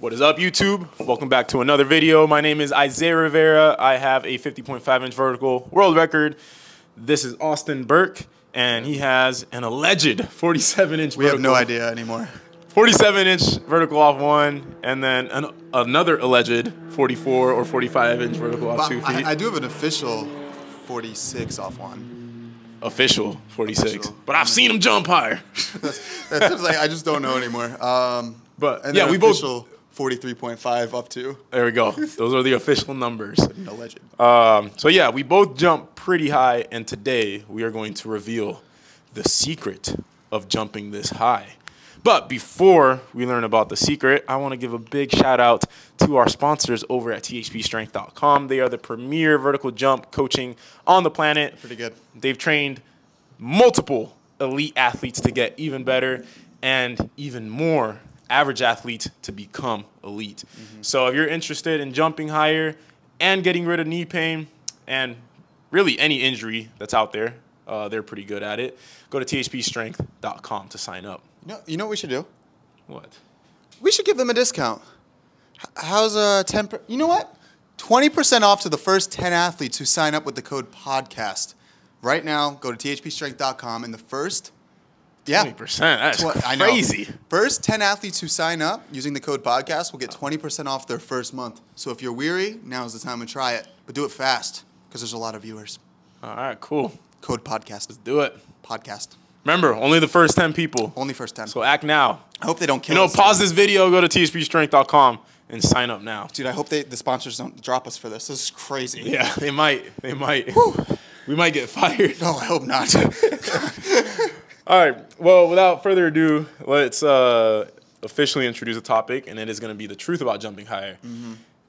What is up, YouTube? Welcome back to another video. My name is Isaiah Rivera. I have a 50.5 inch vertical world record. This is Austin Burke, and he has an alleged 47 inch We vertical. have no idea anymore. 47 inch vertical off one, and then an, another alleged 44 or 45 inch vertical off But two feet. I, I do have an official 46 off one. Official 46. Official. But I've seen him jump higher. That's, that's just like I just don't know anymore. Um, But, and yeah, we both- official 43.5 up to there we go. Those are the official numbers. alleged. Um, so yeah, we both jump pretty high, and today we are going to reveal the secret of jumping this high. But before we learn about the secret, I want to give a big shout out to our sponsors over at thpstrength.com. They are the premier vertical jump coaching on the planet. Pretty good. They've trained multiple elite athletes to get even better and even more average athlete to become elite. So if you're interested in jumping higher and getting rid of knee pain and really any injury that's out there, uh, they're pretty good at it. Go to thpstrength.com to sign up. You know, you know what we should do? What? We should give them a discount. How's a 10 per, You know what? 20% off to the first 10 athletes who sign up with the code podcast. Right now, go to thpstrength.com and the first yeah, 20%. That's Tw- I know. crazy. First 10 athletes who sign up using the code podcast will get 20% off their first month. So if you're weary, now's the time to try it. But do it fast because there's a lot of viewers. All right, cool. Code podcast. Let's Do it. Podcast. Remember, only the first 10 people. Only first 10. So act now. I hope they don't You kill know, us. pause this video, go to thpstrength.com and sign up now. Dude, I hope they, the sponsors don't drop us for this. This is crazy. Yeah, they might. They might. We might get fired. No, I hope not. All right. Well, without further ado, let's uh, officially introduce a topic, and it is going to be the truth about jumping higher.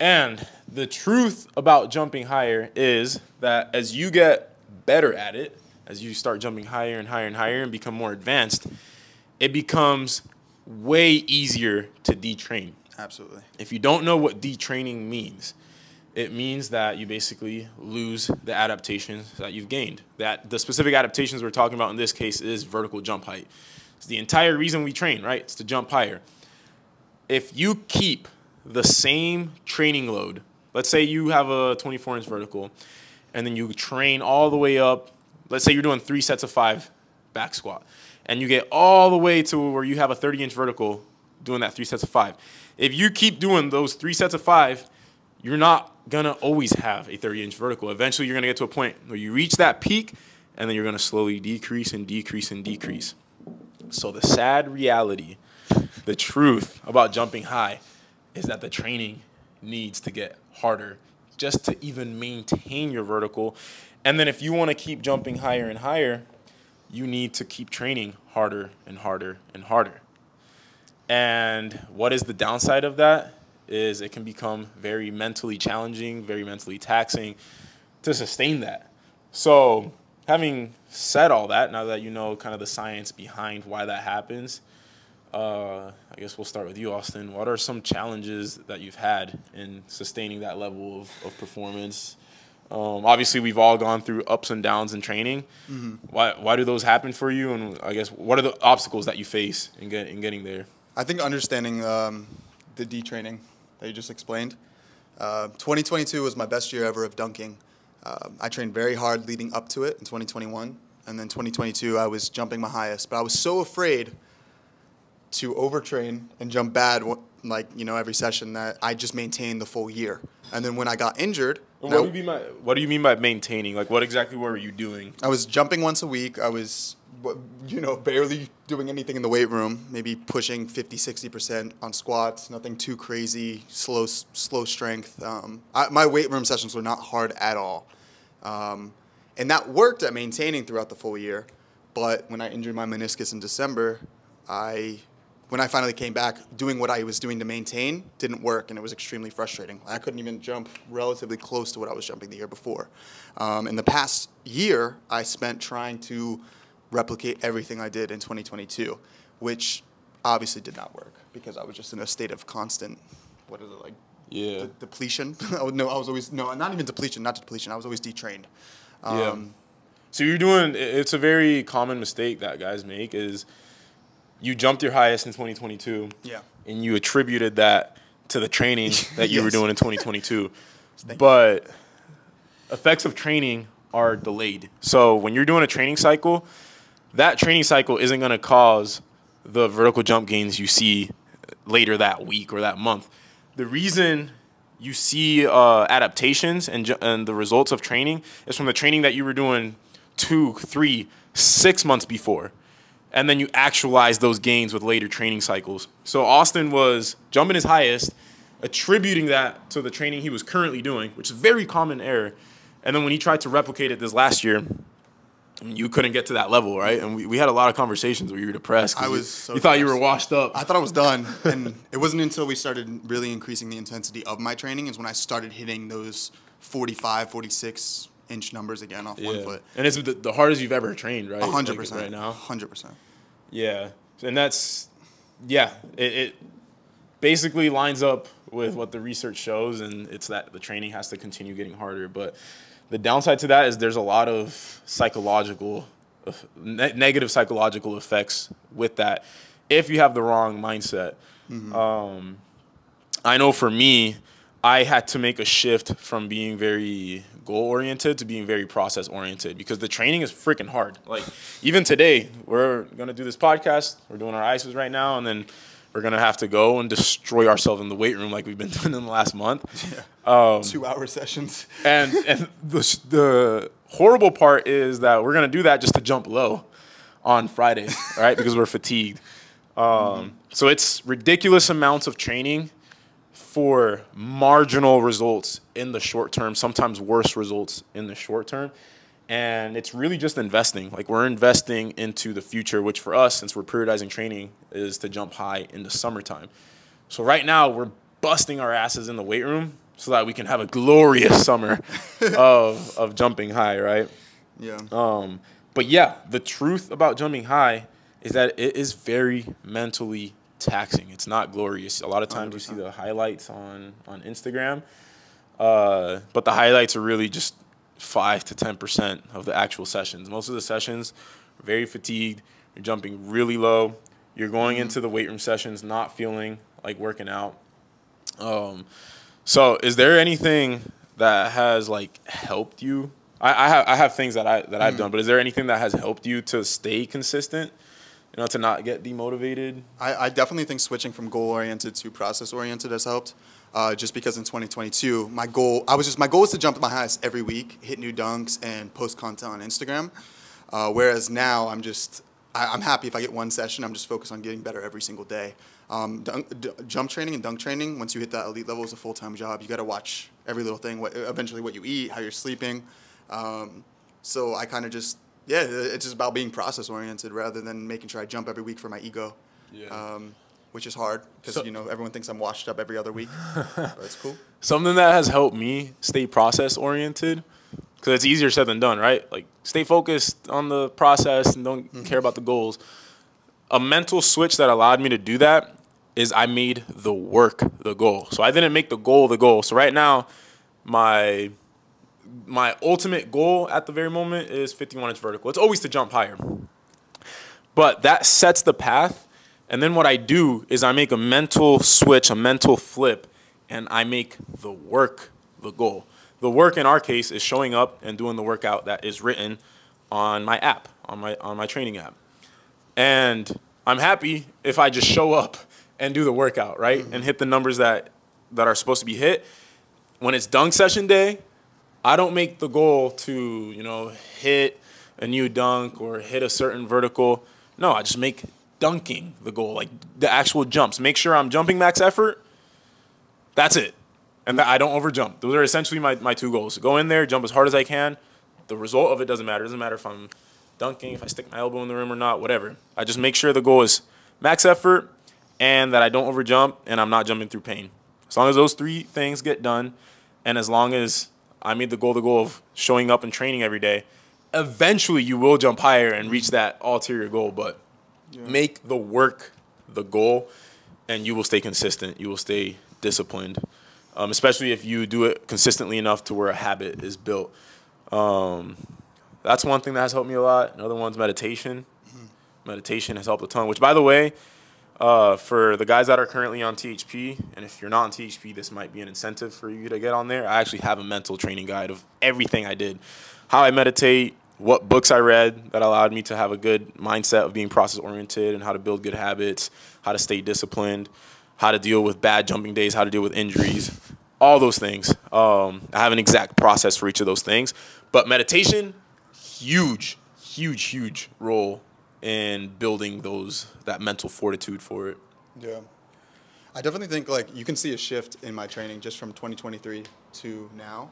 And the truth about jumping higher is that as you get better at it, as you start jumping higher and higher and higher and become more advanced, it becomes way easier to detrain. Absolutely. If you don't know what detraining means, it means that you basically lose the adaptations that you've gained. That the specific adaptations we're talking about in this case is vertical jump height. It's the entire reason we train, right? It's to jump higher. If you keep the same training load, let's say you have a 24 inch vertical, and then you train all the way up. Let's say you're doing three sets of five back squat, and you get all the way to where you have a 30 inch vertical doing that three sets of five. If you keep doing those three sets of five, you're not gonna always have a 30 inch vertical. Eventually, you're gonna get to a point where you reach that peak, and then you're gonna slowly decrease and decrease and decrease. So, the sad reality, the truth about jumping high is that the training needs to get harder just to even maintain your vertical. And then, if you wanna keep jumping higher and higher, you need to keep training harder and harder and harder. And what is the downside of that? Is it can become very mentally challenging, very mentally taxing to sustain that. So, having said all that, now that you know kind of the science behind why that happens, uh, I guess we'll start with you, Austin. What are some challenges that you've had in sustaining that level of, of performance? Um, obviously, we've all gone through ups and downs in training. Why, why do those happen for you? And I guess what are the obstacles that you face in, get, in getting there? I think understanding um, the detraining that you just explained. Uh, 2022 was my best year ever of dunking. Um I trained very hard leading up to it in 2021, and then 2022 I was jumping my highest. But I was so afraid to overtrain and jump bad, like you know every session, that I just maintained the full year. And then when I got injured, What now- do you mean by what do you mean by maintaining? Like, what exactly were you doing? I was jumping once a week. I was, you know, barely doing anything in the weight room. Maybe pushing 50, 60 percent on squats. Nothing too crazy. Slow, slow strength. Um, I, my weight room sessions were not hard at all, um, and that worked at maintaining throughout the full year. But when I injured my meniscus in December, I, when I finally came back, doing what I was doing to maintain didn't work, and it was extremely frustrating. I couldn't even jump relatively close to what I was jumping the year before. Um, in the past year, I spent trying to replicate everything I did in 2022, which obviously did not work because I was just in a state of constant, what is it like? Yeah. de- depletion. No, I was always no, not even depletion, not depletion. I was always detrained. Yeah. Um, So you're doing. It's a very common mistake that guys make is you jumped your highest in 2022. Yeah. And you attributed that to the training that you were doing in 2022. But effects of training are delayed. So when you're doing a training cycle, that training cycle isn't going to cause the vertical jump gains you see later that week or that month. The reason you see uh, adaptations and, and the results of training is from the training that you were doing two, three, six months before. And then you actualize those gains with later training cycles. So Austin was jumping his highest, attributing that to the training he was currently doing, which is a very common error. And then when he tried to replicate it this last year, you couldn't get to that level, right? And we, we had a lot of conversations where you were depressed. I you- was so you thought you were washed up. I thought I was done, and it wasn't until we started really increasing the intensity of my training is when I started hitting those 45, 46 inch numbers again off one foot. And it's the, the hardest you've ever trained, right? A hundred Like, percent right now. hundred percent. Yeah, and that's yeah. It, it basically lines up with what the research shows, and it's that the training has to continue getting harder. But the downside to that is there's a lot of psychological, ne- negative psychological effects with that if you have the wrong mindset. Um, I know for me, I had to make a shift from being very goal oriented to being very process oriented because the training is freaking hard. Like even today, we're gonna do this podcast. We're doing our ices right now, and then we're gonna have to go and destroy ourselves in the weight room like we've been doing in the last month. Yeah, Two hour sessions. And and the the horrible part is that we're gonna do that just to jump low on Friday, right? Because we're fatigued. Um, so it's ridiculous amounts of training for marginal results in the short term, sometimes worse results in the short term. And it's really just investing. Like we're investing into the future, which for us, since we're periodizing training, is to jump high in the summertime. So right now we're busting our asses in the weight room so that we can have a glorious summer of of jumping high, right? Yeah. Um, but yeah, the truth about jumping high is that it is very mentally taxing. It's not glorious. A lot of times you see the highlights on on Instagram, uh, but the highlights are really just five to ten percent of the actual sessions. Most of the sessions are very fatigued. You're jumping really low. You're going into the weight room sessions not feeling like working out. Um, so is there anything that has like helped you? I, I have I have things that I that I've done, but is there anything that has helped you to stay consistent? You know, to not get demotivated. I, I definitely think switching from goal oriented to process oriented has helped. Uh, just because in 2022, my goal I was just my goal was to jump to my highest every week, hit new dunks, and post content on Instagram. Uh, whereas now I'm just I, I'm happy if I get one session. I'm just focused on getting better every single day. Um, dunk, d- jump training and dunk training. Once you hit that elite level, is a full time job. You got to watch every little thing. What eventually what you eat, how you're sleeping. Um, so I kind of just yeah, it's just about being process oriented rather than making sure I jump every week for my ego. Yeah. Um, which is hard because So- you know everyone thinks I'm washed up every other week. but it's cool. Something that has helped me stay process oriented, because it's easier said than done, right? Like stay focused on the process and don't mm-hmm. care about the goals. A mental switch that allowed me to do that is I made the work the goal. So I didn't make the goal the goal. So right now, my my ultimate goal at the very moment is 51 inch vertical. It's always to jump higher. But that sets the path. And then what I do is I make a mental switch, a mental flip, and I make the work the goal. The work in our case is showing up and doing the workout that is written on my app, on my on my training app. And I'm happy if I just show up and do the workout, right? Mm-hmm. And hit the numbers that that are supposed to be hit. When it's dunk session day, I don't make the goal to, you know, hit a new dunk or hit a certain vertical. No, I just make dunking the goal, like the actual jumps. Make sure I'm jumping max effort. That's it. And that I don't overjump. Those are essentially my, my two goals. Go in there, jump as hard as I can. The result of it doesn't matter. It doesn't matter if I'm dunking, if I stick my elbow in the rim or not, whatever. I just make sure the goal is max effort and that I don't overjump and I'm not jumping through pain. As long as those three things get done, and as long as I made the goal the goal of showing up and training every day, eventually you will jump higher and reach that ulterior goal. But make the work the goal, and you will stay consistent. You will stay disciplined, um, especially if you do it consistently enough to where a habit is built. Um, that's one thing that has helped me a lot. Another one's meditation. Meditation has helped a ton. Which, by the way, Uh, for the guys that are currently on THP, and if you're not on THP, this might be an incentive for you to get on there. I actually have a mental training guide of everything I did, how I meditate, what books I read that allowed me to have a good mindset of being process oriented and how to build good habits, how to stay disciplined, how to deal with bad jumping days, how to deal with injuries, all those things. Um, I have an exact process for each of those things. But meditation, huge, huge, huge role in building those that mental fortitude for it. Yeah. I definitely think like you can see a shift in my training just from 2023 to now,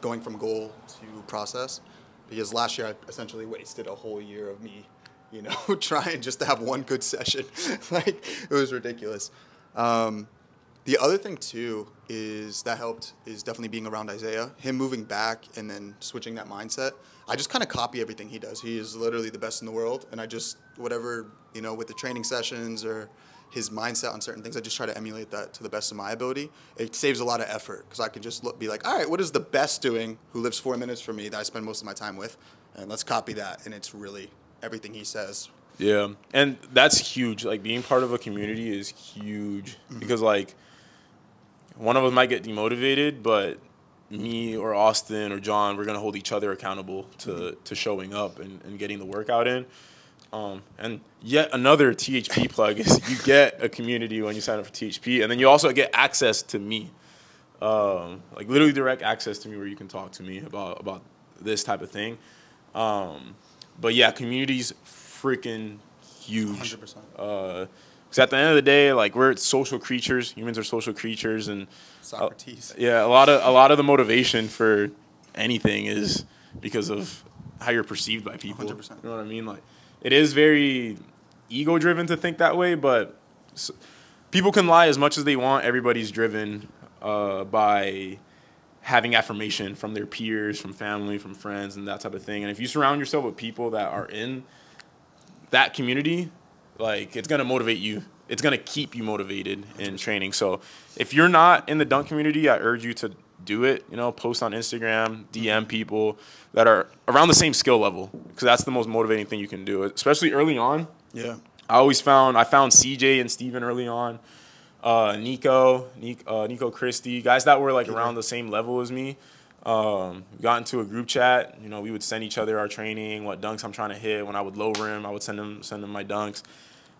going from goal to process because last year I essentially wasted a whole year of me, you know, trying just to have one good session. like it was ridiculous. Um, the other thing too is that helped is definitely being around Isaiah, him moving back and then switching that mindset. I just kind of copy everything he does. He is literally the best in the world, and I just whatever you know with the training sessions or his mindset on certain things. I just try to emulate that to the best of my ability. It saves a lot of effort because I can just look, be like, all right, what is the best doing who lives four minutes from me that I spend most of my time with? And let's copy that. And it's really everything he says. Yeah. And that's huge. Like being part of a community is huge mm-hmm. because, like, one of us might get demotivated, but me or Austin or John, we're going to hold each other accountable to, mm-hmm. to showing up and, and getting the workout in. Um, and yet another THP plug is you get a community when you sign up for THP, and then you also get access to me, um, like literally direct access to me where you can talk to me about about this type of thing. Um, but yeah, communities freaking huge. 100%. Uh, because at the end of the day, like we're social creatures. Humans are social creatures, and Socrates. Uh, yeah, a lot of a lot of the motivation for anything is because of how you're perceived by people. 100%. You know what I mean? Like it is very ego driven to think that way, but people can lie as much as they want. Everybody's driven uh, by having affirmation from their peers, from family, from friends, and that type of thing. And if you surround yourself with people that are in that community, like it's gonna motivate you. It's gonna keep you motivated in training. So if you're not in the dunk community, I urge you to do it. You know, post on Instagram, DM people that are around the same skill level because that's the most motivating thing you can do, especially early on. Yeah. I always found I found CJ and Steven early on, uh, Nico, Nico, uh, Nico Christie, guys that were like yeah. around the same level as me. Um, got into a group chat. You know, we would send each other our training, what dunks I'm trying to hit. When I would low rim, I would send them send them my dunks.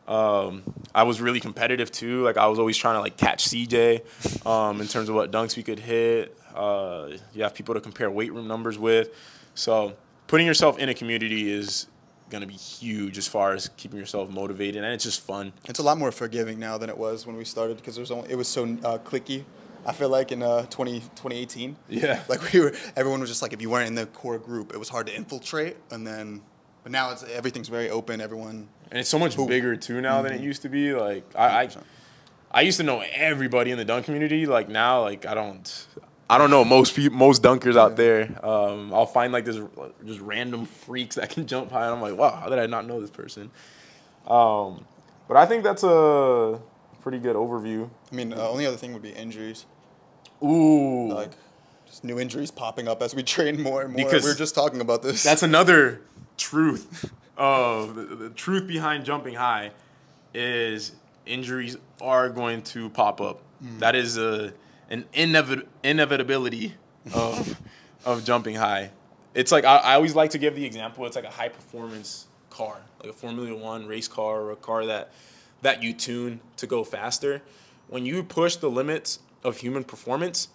Um, I was really competitive too. Like I was always trying to like catch CJ um, in terms of what dunks we could hit. Uh, you have people to compare weight room numbers with. So putting yourself in a community is going to be huge as far as keeping yourself motivated, and it's just fun. It's a lot more forgiving now than it was when we started because was only it was so uh, clicky. I feel like in uh, 20, 2018. Yeah. Like we were, everyone was just like, if you weren't in the core group, it was hard to infiltrate. And then, but now it's everything's very open. Everyone and it's so much bigger too now mm-hmm. than it mm-hmm. used to be. Like I, I, I, used to know everybody in the dunk community. Like now, like I don't. I don't know most people, most dunkers out there. Um, I'll find like this just random freaks that can jump high, and I'm like, wow, how did I not know this person? Um, but I think that's a pretty good overview. I mean, uh, only other thing would be injuries. Ooh, like just new injuries popping up as we train more and more. Because we are just talking about this. That's another truth of the, the truth behind jumping high is injuries are going to pop up. Mm. That is a an inevit- inevitability of of jumping high. It's like I, I always like to give the example. It's like a high performance car, like a Formula One race car or a car that that you tune to go faster. When you push the limits of human performance,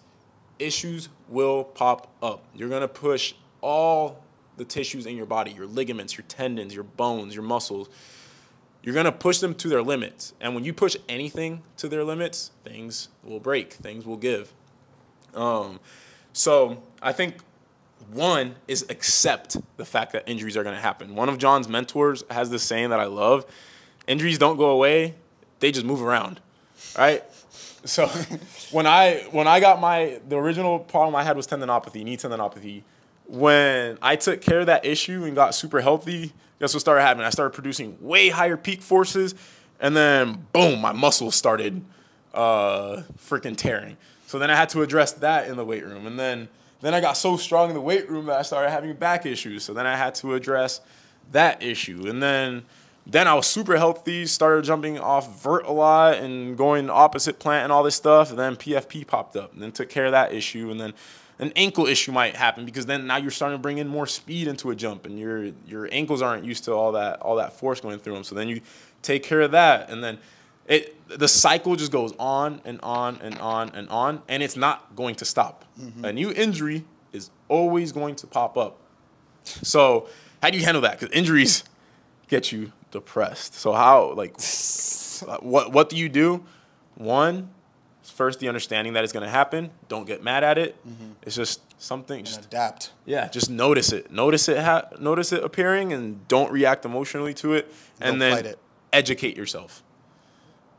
issues will pop up. You're gonna push all the tissues in your body, your ligaments, your tendons, your bones, your muscles. You're going to push them to their limits. And when you push anything to their limits, things will break, things will give. Um, so I think one is accept the fact that injuries are going to happen. One of John's mentors has this saying that I love injuries don't go away, they just move around, right? So when I when I got my the original problem I had was tendinopathy, knee tendinopathy when I took care of that issue and got super healthy, guess what started happening? I started producing way higher peak forces, and then boom, my muscles started uh, freaking tearing. So then I had to address that in the weight room, and then then I got so strong in the weight room that I started having back issues. So then I had to address that issue, and then then I was super healthy, started jumping off vert a lot and going opposite plant and all this stuff. And then PFP popped up and then took care of that issue. And then an ankle issue might happen because then now you're starting to bring in more speed into a jump and your your ankles aren't used to all that all that force going through them. So then you take care of that and then it the cycle just goes on and on and on and on and it's not going to stop. Mm-hmm. A new injury is always going to pop up. So how do you handle that? Because injuries get you depressed. So how like what what do you do? One, first the understanding that it's going to happen. Don't get mad at it. Mm-hmm. It's just something. And just adapt. Yeah, just notice it. Notice it. Ha- notice it appearing, and don't react emotionally to it. And don't then educate yourself.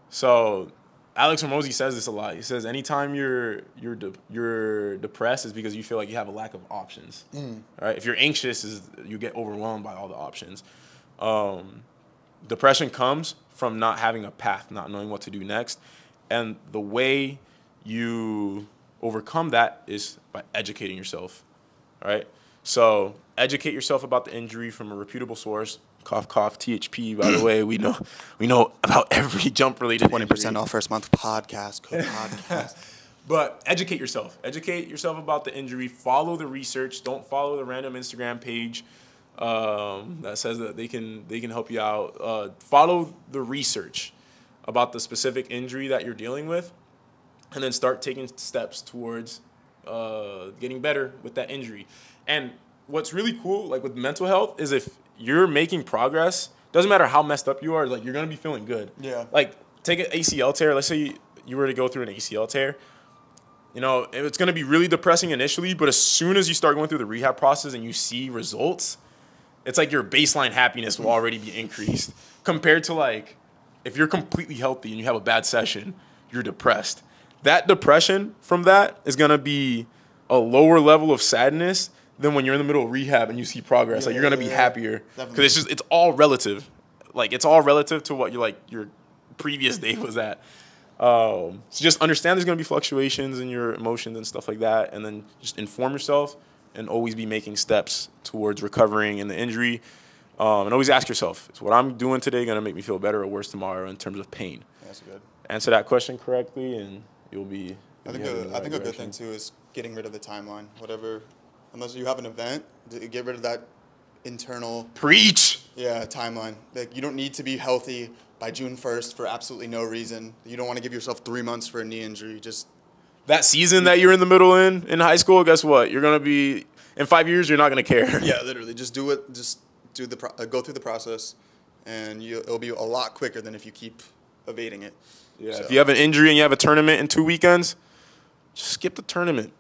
So, Alex Hormozi says this a lot. He says anytime you're you're de- you're depressed is because you feel like you have a lack of options. Mm. Right? If you're anxious, is you get overwhelmed by all the options. Um, depression comes from not having a path, not knowing what to do next. And the way you overcome that is by educating yourself. All right? So educate yourself about the injury from a reputable source. Cough, cough, THP. By the way, we know we know about every jump related. Twenty percent off first month podcast code podcast. but educate yourself. Educate yourself about the injury. Follow the research. Don't follow the random Instagram page um, that says that they can they can help you out. Uh, follow the research about the specific injury that you're dealing with, and then start taking steps towards uh, getting better with that injury. And what's really cool, like with mental health, is if you're making progress, doesn't matter how messed up you are, like you're gonna be feeling good. Yeah. Like take an ACL tear. Let's say you, you were to go through an ACL tear. You know, it's gonna be really depressing initially, but as soon as you start going through the rehab process and you see results, it's like your baseline happiness will already be increased compared to like if you're completely healthy and you have a bad session, you're depressed. That depression from that is gonna be a lower level of sadness than when you're in the middle of rehab and you see progress. Yeah, like you're gonna yeah, be yeah. happier because it's just it's all relative. Like it's all relative to what you like your previous day was at. Um, so just understand there's gonna be fluctuations in your emotions and stuff like that, and then just inform yourself and always be making steps towards recovering in the injury. Um, and always ask yourself, is what I'm doing today going to make me feel better or worse tomorrow in terms of pain? That's good. Answer that question correctly, and you'll be. You'll I think, a, I think a good thing too is getting rid of the timeline. Whatever, unless you have an event, get rid of that internal preach. Yeah, timeline. Like you don't need to be healthy by June 1st for absolutely no reason. You don't want to give yourself three months for a knee injury. Just that season that you're in the middle in in high school. Guess what? You're gonna be in five years. You're not gonna care. Yeah, literally. Just do it. Just do the pro- uh, go through the process, and you, it'll be a lot quicker than if you keep evading it. Yeah. So. If you have an injury and you have a tournament in two weekends, just skip the tournament.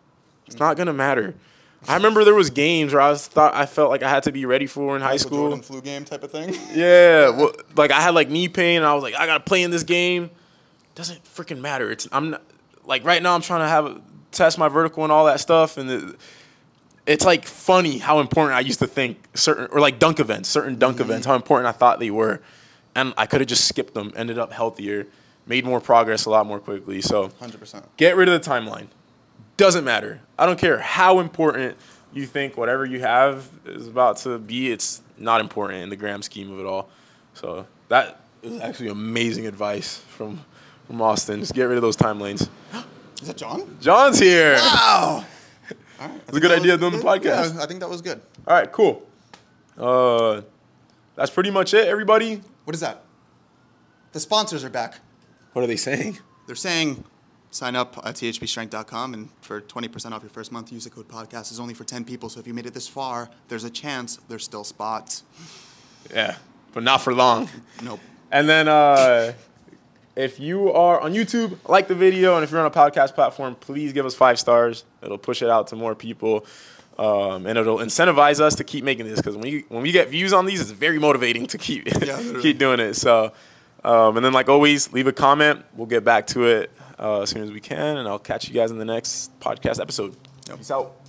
It's mm-hmm. not gonna matter. I remember there was games where I was thought I felt like I had to be ready for in high school. Jordan flu game type of thing. Yeah, well, like I had like knee pain, and I was like, I gotta play in this game. Doesn't freaking matter. It's I'm not, like right now I'm trying to have test my vertical and all that stuff, and it, it's like funny how important I used to think certain or like dunk events, certain dunk mm-hmm. events, how important I thought they were, and I could have just skipped them, ended up healthier, made more progress a lot more quickly. So, hundred percent, get rid of the timeline. Doesn't matter. I don't care how important you think whatever you have is about to be. It's not important in the grand scheme of it all. So that is actually amazing advice from from Austin. Just get rid of those timelines. Is that John? John's here. Wow. All right. It's a good idea doing the podcast. Yeah, I think that was good. All right, cool. Uh, that's pretty much it, everybody. What is that? The sponsors are back. What are they saying? They're saying sign up at thpstrength.com and for 20% off your first month, use the code podcast. is only for 10 people, so if you made it this far, there's a chance there's still spots. Yeah, but not for long. Nope. And then uh, if you are on YouTube, like the video, and if you're on a podcast platform, please give us five stars. It'll push it out to more people, um, and it'll incentivize us to keep making this. Because when we when we get views on these, it's very motivating to keep yeah, keep doing it. So, um, and then like always, leave a comment. We'll get back to it uh, as soon as we can, and I'll catch you guys in the next podcast episode. Yep. Peace out.